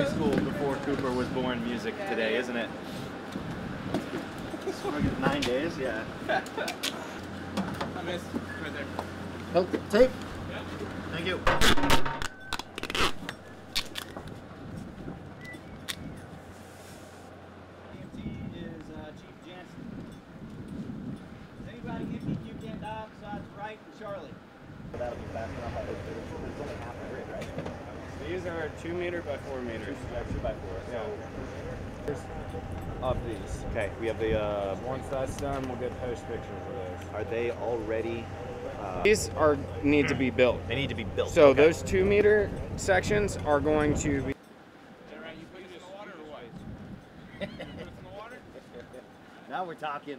high school before Cooper was born music today, isn't it? Nine days, yeah. I missed right there. Help tape. Yeah. Thank you. EMT is uh, Chief Jansen. Is anybody empty Q10 dioxide right and Charlie? That'll be fast enough. It's only half a grid, right? These are two meter by four meters. Two by four. Yeah. Of these. Okay, we have the. Uh, Once that's done, we'll get post pictures of those. are they already? Uh, These are need to be built. they need to be built. So okay. those two meter sections are going to be. Now we're talking.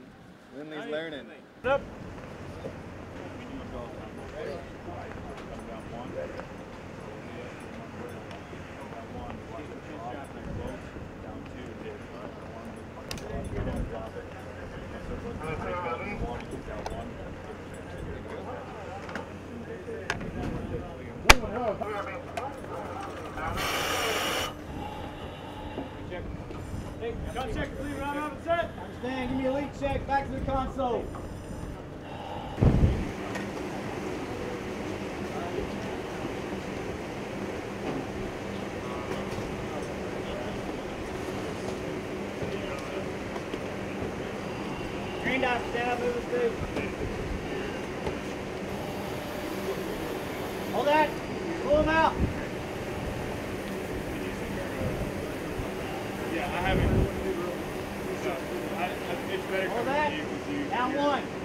Lindley's learning. Nope. Gun check, complete round up and set. Give me a leak check, back to the console. Stand up, move scoop. Hold that, pull him out. I haven't. Uh, I, it's better coming to you. Down one.